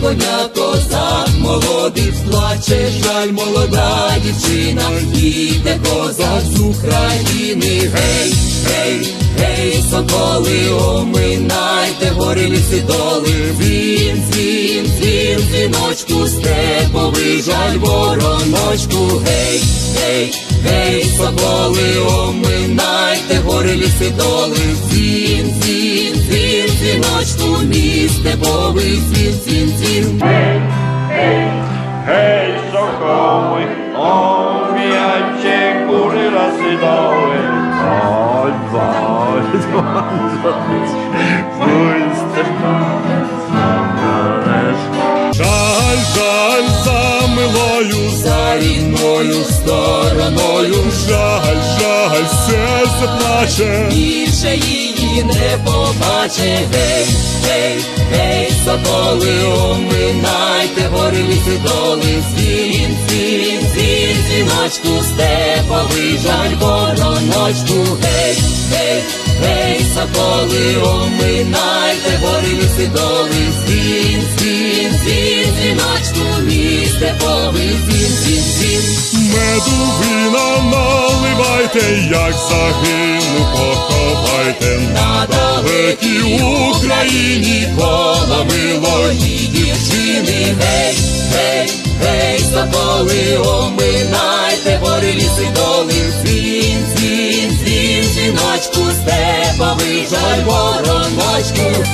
коня козак молодий. Плаче, жаль, молода дівчина, їде козак з України, гей, гей, гей, соколи, оминайте, гори ліси доли, дзвін, дзвін, дзвін, дзвіночку, степовий жаль, вороночку, гей, гей, гей, соколи, оминайте, гори ліси доли, дзвін, дзвін, місте повий, дзвін, дзвін, дзвін. Hej, sokoły, omijajcie góry lasy doły. Oj, oj, Pójście Жаль, жаль за милою, За рідною стороною жаль, жаль, серце плаче. більше її не. Гей, гей, гей, соколи, оминайте, гори ліси доли, дзвін, дзвін, дзвін, дзвіночку, степовий жаль, вороночку, гей, гей, гей, соколи, оминайте, гори ліси доли, дзвін, дзвін, дзвін, дзвіночку, мій степовий, дзвін, дзвін, дзвін. Меду вина наливайте, як загину, поховайте. На далекій Україні коло милої дівчини, гей, гей, гей, соколи, оминайте, гори ліси доли, дзвін, дзвін, дзвін, жіночку, степовий жаль, вороночку.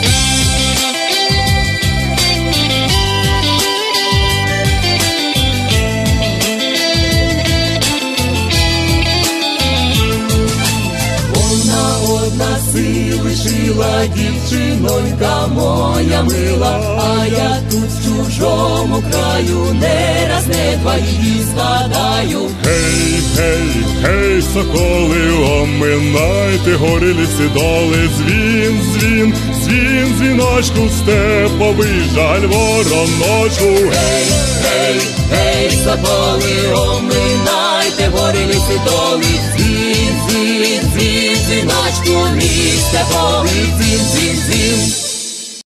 Одна лишила дівчинонька моя мила, а я тут в чужому краю не раз не два її згадаю. Гей, гей, гей, соколи, оминайте, гори ліси доли, дзвін, дзвін, дзвін, дзвіночку, степовий жаль, вороночку. Гей, гей, гей, соболи, оминайте, гори ліси доли, дзвін, дзвін, дзвін, дзвіночку, місце,